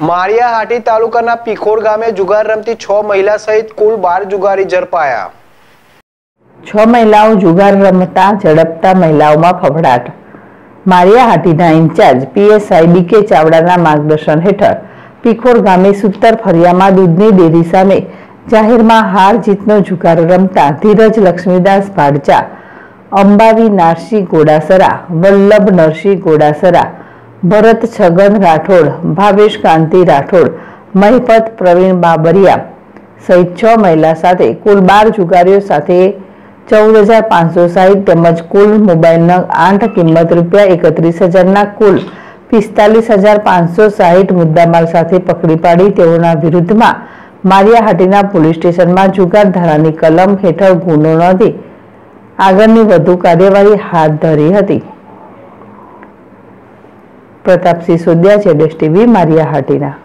માળિયાહાટી તાલુકાના પીખોડ ગામે જુગાર રમતી છ મહિલા સહિત કુલ બાર જુગારી ઝડપાયા. છ મહિલાઓ જુગાર રમતા ઝડપતા મહિલાઓમાં ફફડાટ. માળિયાહાટીના ઇન્ચાર્જ પીએસઆઈ બીકે ચાવડાના માર્ગદર્શન હેઠળ પીખોર ગામે સુત્તર ફરિયામાં દૂધની ડેરી સામે જાહેરમાં હાર જીતનો જુગાર રમતા ધીરજ લક્ષ્મીદાસ ભાડચા અંબાવી નારસી ગોડાસરા, વલ્લભ નરસિંહ ગોડાસરા ભરત છગન રાઠોડ, ભાવેશ કાંતિ રાઠોડ, મહિપત પ્રવીણ બાબરિયા સહિત છ મહિલા સાથે કુલ બાર જુગારીઓ સાથે ચૌદ હજાર પાંચસો સાહીઠ તેમજ કુલ મોબાઈલના આઠ કિંમત રૂપિયા એકત્રીસ હજારના કુલ પિસ્તાલીસ હજાર પાંચસો સાહીઠ મુદ્દામાલ સાથે પકડી પાડી તેઓના વિરુદ્ધમાં મારિયાહાટીના પોલીસ સ્ટેશનમાં જુગાર ધારાની કલમ હેઠળ ગુનો નોંધી આગળની વધુ કાર્યવાહી હાથ ધરી હતી. પ્રતાપસિંહ સોદિયા જેડેશ ટીવી મારિયાહાટીના